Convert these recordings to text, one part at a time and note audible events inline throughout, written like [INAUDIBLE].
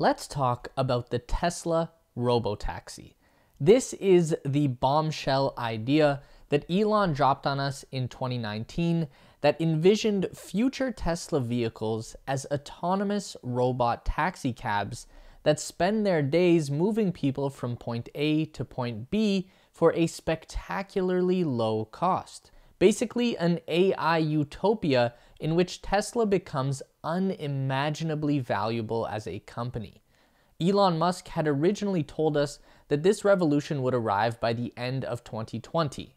let's talk about the Tesla Robotaxi. This is the bombshell idea that Elon dropped on us in 2019 that envisioned future Tesla vehicles as autonomous robot taxi cabs that spend their days moving people from point A to point B for a spectacularly low cost. Basically, an AI utopia in which Tesla becomes unimaginably valuable as a company. Elon Musk had originally told us that this revolution would arrive by the end of 2020.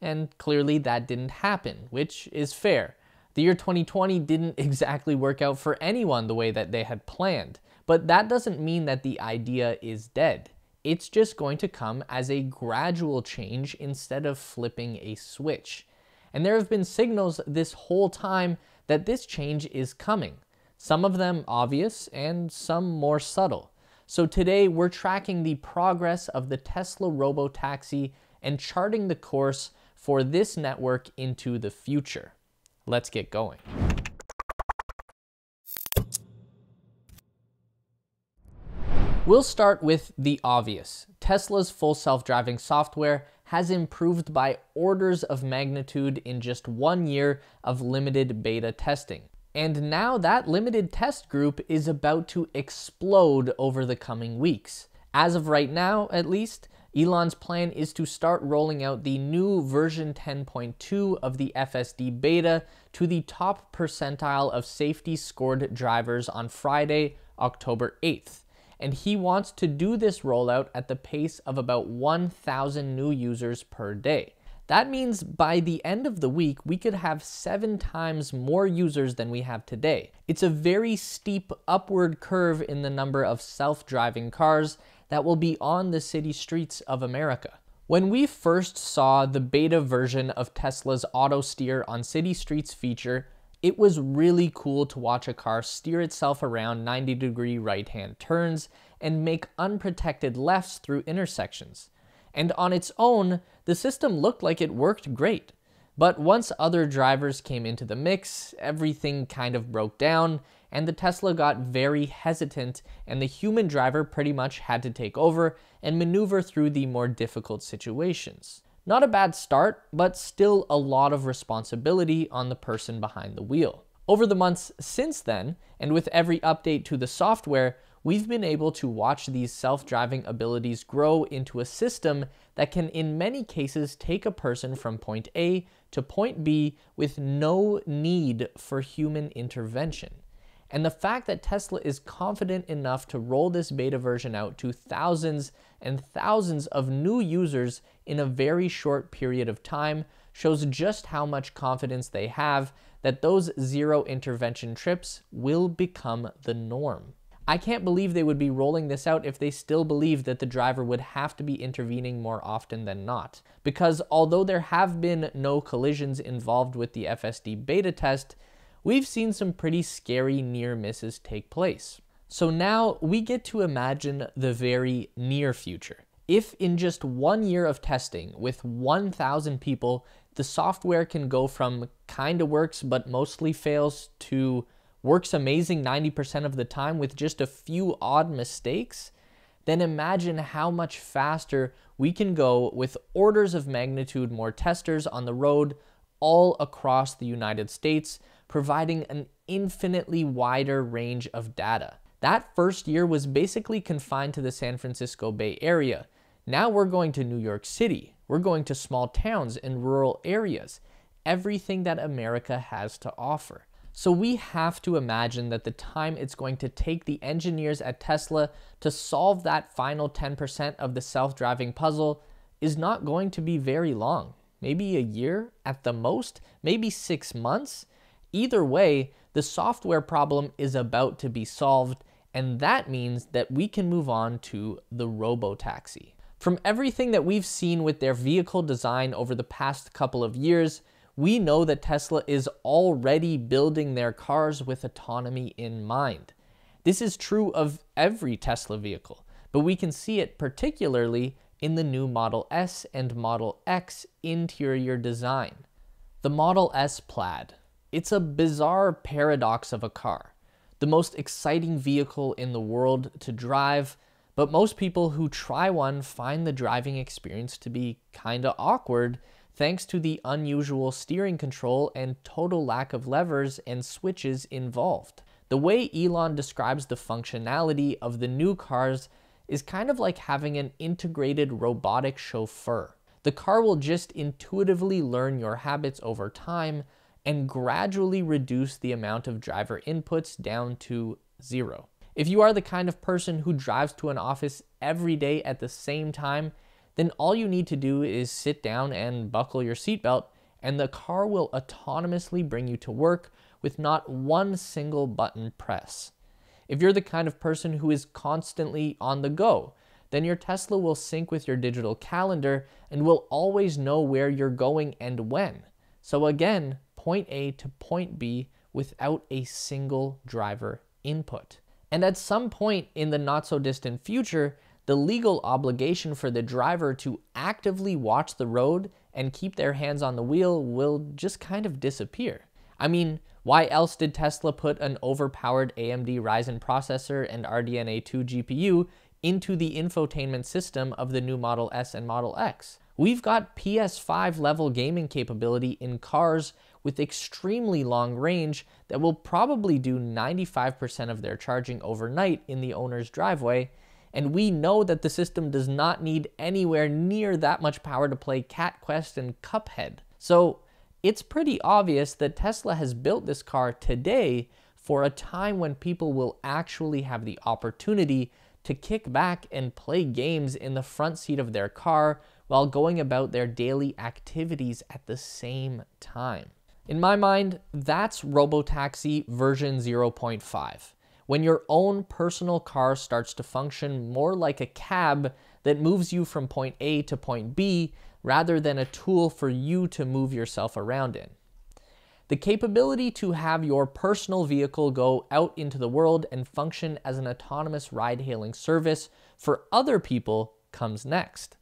And clearly that didn't happen, which is fair. The year 2020 didn't [LAUGHS] exactly work out for anyone the way that they had planned. But that doesn't mean that the idea is dead. It's just going to come as a gradual change instead of flipping a switch. And there have been signals this whole time that this change is coming. Some of them obvious and some more subtle. So today we're tracking the progress of the Tesla Robotaxi and charting the course for this network into the future. Let's get going. We'll start with the obvious. Tesla's full self-driving software has improved by orders of magnitude in just one year of limited beta testing. And now that limited test group is about to explode over the coming weeks. As of right now, at least, Elon's plan is to start rolling out the new version 10.2 of the FSD beta to the top percentile of safety scored drivers on Friday, October 8th and he wants to do this rollout at the pace of about 1,000 new users per day. That means by the end of the week, we could have seven times more users than we have today. It's a very steep upward curve in the number of self-driving cars that will be on the city streets of America. When we first saw the beta version of Tesla's auto steer on city streets feature, it was really cool to watch a car steer itself around 90 degree right hand turns and make unprotected lefts through intersections. And on its own, the system looked like it worked great. But once other drivers came into the mix, everything kind of broke down, and the Tesla got very hesitant, and the human driver pretty much had to take over and maneuver through the more difficult situations. Not a bad start, but still a lot of responsibility on the person behind the wheel. Over the months since then, and with every update to the software, we've been able to watch these self-driving abilities grow into a system that can in many cases take a person from point A to point B with no need for human intervention. And the fact that Tesla is confident enough to roll this beta version out to thousands and thousands of new users in a very short period of time shows just how much confidence they have that those zero intervention trips will become the norm. I can't believe they would be rolling this out if they still believed that the driver would have to be intervening more often than not. Because although there have been no collisions involved with the FSD beta test, we've seen some pretty scary near misses take place. So now we get to imagine the very near future. If in just one year of testing with 1,000 people, the software can go from kinda works but mostly fails to works amazing 90% of the time with just a few odd mistakes, then imagine how much faster we can go with orders of magnitude more testers on the road all across the United States providing an infinitely wider range of data. That first year was basically confined to the San Francisco Bay Area. Now we're going to New York City. We're going to small towns and rural areas. Everything that America has to offer. So we have to imagine that the time it's going to take the engineers at Tesla to solve that final 10% of the self-driving puzzle is not going to be very long. Maybe a year at the most, maybe six months. Either way, the software problem is about to be solved, and that means that we can move on to the robotaxi. From everything that we've seen with their vehicle design over the past couple of years, we know that Tesla is already building their cars with autonomy in mind. This is true of every Tesla vehicle, but we can see it particularly in the new Model S and Model X interior design. The Model S Plaid, it's a bizarre paradox of a car. the most exciting vehicle in the world to drive, but most people who try one find the driving experience to be kinda awkward thanks to the unusual steering control and total lack of levers and switches involved. The way Elon describes the functionality of the new cars is kind of like having an integrated robotic chauffeur. The car will just intuitively learn your habits over time and gradually reduce the amount of driver inputs down to zero. If you are the kind of person who drives to an office every day at the same time, then all you need to do is sit down and buckle your seatbelt, and the car will autonomously bring you to work with not one single button press. If you're the kind of person who is constantly on the go, then your Tesla will sync with your digital calendar and will always know where you're going and when. So again, point A to point B without a single driver input. And at some point in the not so distant future, the legal obligation for the driver to actively watch the road and keep their hands on the wheel will just kind of disappear. I mean, why else did Tesla put an overpowered AMD Ryzen processor and RDNA 2 GPU into the infotainment system of the new Model S and Model X? We've got PS5 level gaming capability in cars with extremely long range that will probably do 95% of their charging overnight in the owner's driveway and we know that the system does not need anywhere near that much power to play Cat Quest and Cuphead. So it's pretty obvious that Tesla has built this car today for a time when people will actually have the opportunity to kick back and play games in the front seat of their car while going about their daily activities at the same time. In my mind, that's Robotaxi version 0.5 when your own personal car starts to function more like a cab that moves you from point A to point B rather than a tool for you to move yourself around in. The capability to have your personal vehicle go out into the world and function as an autonomous ride hailing service for other people comes next.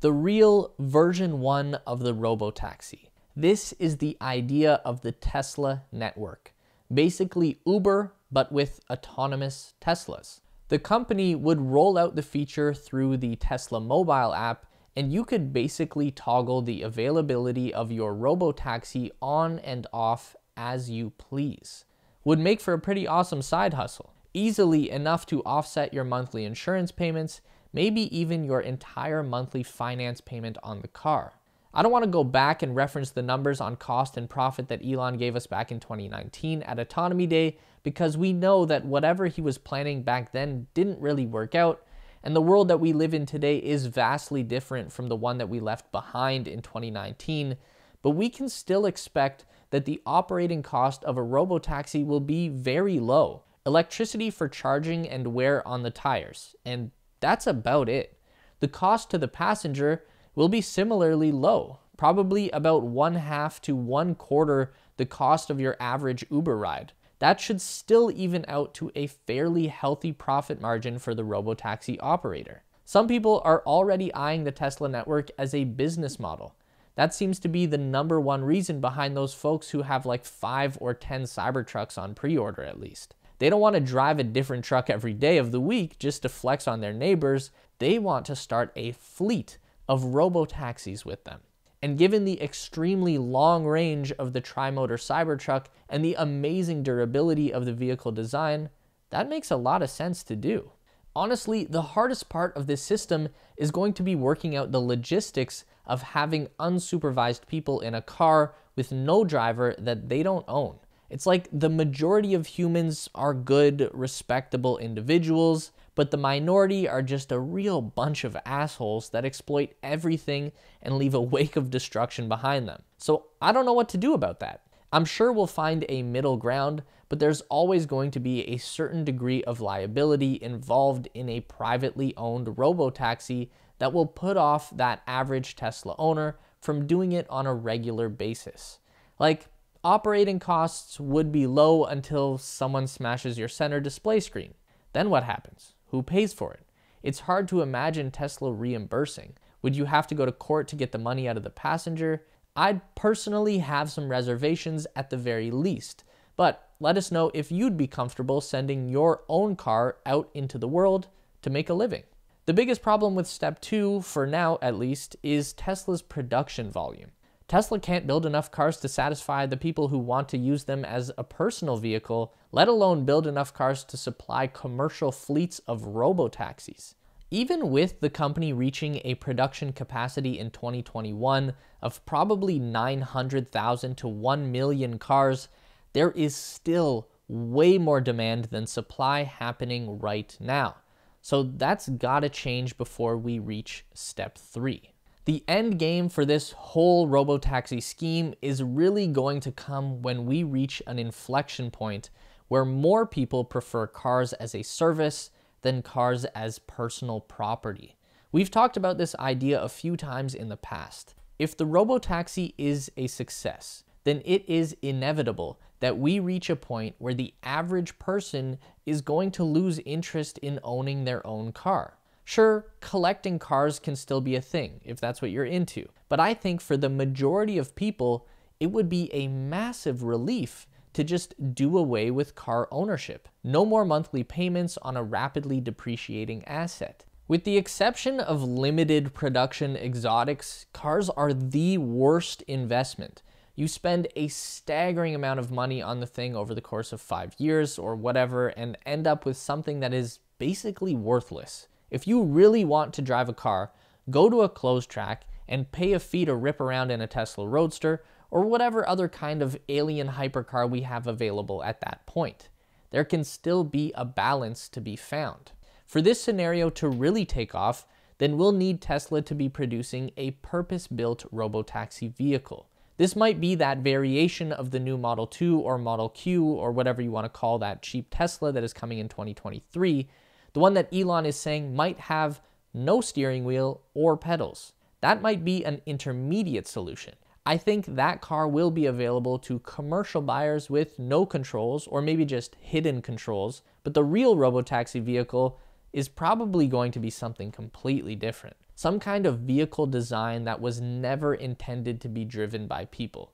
The real version 1 of the robotaxi. This is the idea of the Tesla network. Basically, Uber but with autonomous Teslas. The company would roll out the feature through the Tesla mobile app, and you could basically toggle the availability of your robotaxi on and off as you please. Would make for a pretty awesome side hustle. Easily enough to offset your monthly insurance payments, maybe even your entire monthly finance payment on the car. I don't want to go back and reference the numbers on cost and profit that Elon gave us back in 2019 at Autonomy Day because we know that whatever he was planning back then didn't really work out, and the world that we live in today is vastly different from the one that we left behind in 2019. But we can still expect that the operating cost of a robotaxi will be very low. Electricity for charging and wear on the tires, and that's about it. The cost to the passenger will be similarly low, probably about one half to one quarter the cost of your average Uber ride. That should still even out to a fairly healthy profit margin for the robotaxi operator. Some people are already eyeing the Tesla network as a business model. That seems to be the number one reason behind those folks who have like five or 10 Cybertrucks on pre order at least. They don't want to drive a different truck every day of the week just to flex on their neighbors. They want to start a fleet of robo taxis with them. And given the extremely long range of the Trimotor Cybertruck and the amazing durability of the vehicle design, that makes a lot of sense to do. Honestly, the hardest part of this system is going to be working out the logistics of having unsupervised people in a car with no driver that they don't own. It's like the majority of humans are good, respectable individuals, but the minority are just a real bunch of assholes that exploit everything and leave a [LAUGHS] wake of destruction behind them. So I don't know what to do about that. I'm sure we'll find a middle ground, but there's always going to be a certain degree of liability involved in a privately owned robo-taxi that will put off that average Tesla owner from doing it on a regular basis. Like, operating costs would be low until someone smashes your center display screen. Then what happens? Who pays for it? It's hard to imagine Tesla reimbursing. Would you have to go to court to get the money out of the passenger? I'd personally have some reservations at the very least. But let us know if you'd be comfortable sending your own car out into the world to make a living. The biggest problem with step two, for now at least, is Tesla's production volume. Tesla can't build enough cars to satisfy the people who want to use them as a personal vehicle, let alone build enough cars to supply commercial fleets of robo-taxis. Even with the company reaching a production capacity in 2021 of probably 900,000 to 1 million cars, there is still way more demand than supply happening right now. So that's gotta change before we reach step three. The end game for this whole robotaxi scheme is really going to come when we reach an inflection point where more people prefer cars as a service than cars as personal property. We've talked about this idea a few times in the past. If the robotaxi is a success, then it is inevitable that we reach a point where the average person is going to lose interest in owning their own car. Sure, collecting cars can still be a thing if that's what you're into, but I think for the majority of people, it would be a massive relief to just do away with car ownership. No more monthly payments on a rapidly depreciating asset. With the exception of limited production exotics, cars are the worst investment. You spend a staggering amount of money on the thing over the course of five years or whatever and end up with something that is basically worthless. If you really want to drive a car, go to a closed track and pay a fee to rip around in a Tesla Roadster or whatever other kind of alien hypercar we have available at that point. There can still be a balance to be found. For this scenario to really take off, then we'll need Tesla to be producing a purpose built robotaxi vehicle. This might be that variation of the new Model 2 or Model Q or whatever you want to call that cheap Tesla that is coming in 2023 the one that Elon is saying might have no steering wheel or pedals. That might be an intermediate solution. I think that car will be available to commercial buyers with no controls or maybe just hidden controls, but the real robotaxi vehicle is probably going to be something completely different. Some kind of vehicle design that was never intended to be driven by people.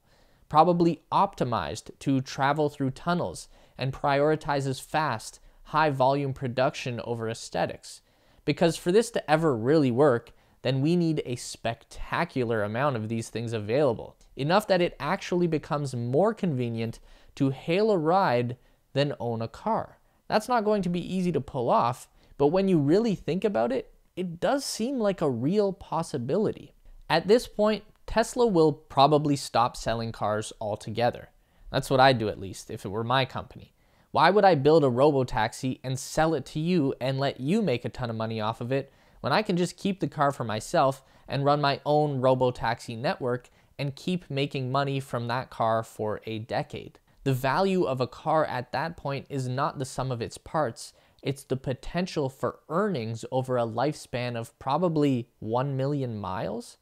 Probably optimized to travel through tunnels and prioritizes fast high volume production over aesthetics. Because for this to ever really work, then we need a spectacular amount of these things available, enough that it actually becomes more convenient to hail a ride than own a car. That's not going to be easy to pull off, but when you really think about it, it does seem like a real possibility. At this point, Tesla will probably stop selling cars altogether. That's what I'd do at least if it were my company. Why would I build a robo-taxi and sell it to you and let you make a ton of money off of it when I can just keep the car for myself and run my own robo-taxi network and keep making money from that car for a decade? The value of a car at that point is not the sum of its parts, it's the potential for earnings over a lifespan of probably 1 million miles.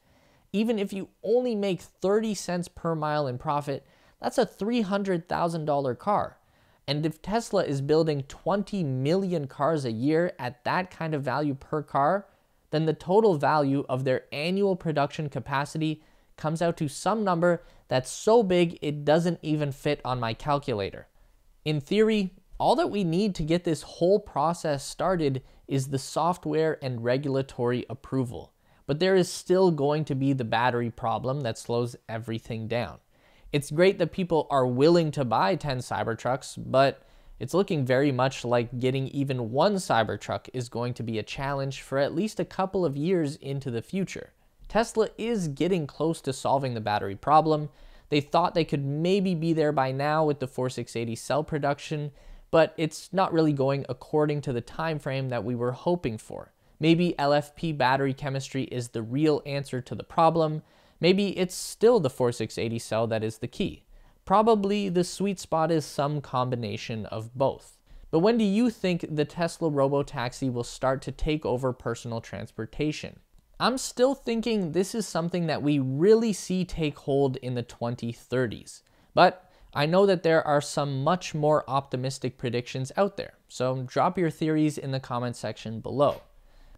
Even if you only make 30 cents per mile in profit, that's a $300,000 car. And if Tesla is building 20 million cars a year at that kind of value per car, then the total value of their annual production capacity comes out to some number that's so big it doesn't even fit on my calculator. In theory, all that we need to get this whole process started is the software and regulatory approval. But there is still going to be the battery problem that slows everything down. It's great that people are willing to buy 10 Cybertrucks, but it's looking very much like getting even one Cybertruck is going to be a challenge for at least a couple of years into the future. Tesla is getting close to solving the battery problem. They thought they could maybe be there by now with the 4680 cell production, but it's not really going according to the time frame that we were hoping for. Maybe LFP battery chemistry is the real answer to the problem, Maybe it's still the 4680 cell that is the key. Probably the sweet spot is some combination of both. But when do you think the Tesla Robotaxi will start to take over personal transportation? I'm still thinking this is something that we really see take hold in the 2030s. But I know that there are some much more optimistic predictions out there, so drop your theories in the comment section below.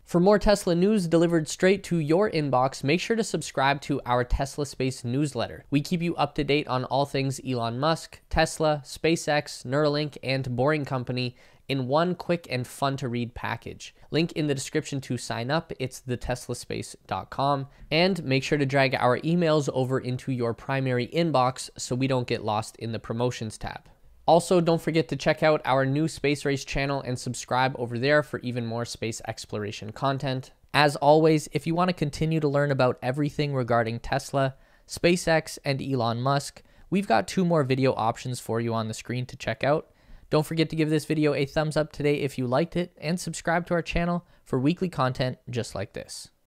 For more Tesla news delivered straight to your inbox, make sure to subscribe to our Tesla Space newsletter. We keep you up to date on all things Elon Musk, Tesla, SpaceX, Neuralink, and Boring Company in one quick and fun to read package. Link in the description to sign up. It's theteslaspace.com. And make sure to drag our emails over into your primary inbox so we don't get lost in the promotions tab. Also, don't forget to check out our new Space Race channel and subscribe over there for even more space exploration content. As always, if you want to continue to learn about everything regarding Tesla, SpaceX, and Elon Musk, we've got two more video options for you on the screen to check out. Don't forget to give this video a thumbs up today if you liked it, and subscribe to our channel for weekly content just like this.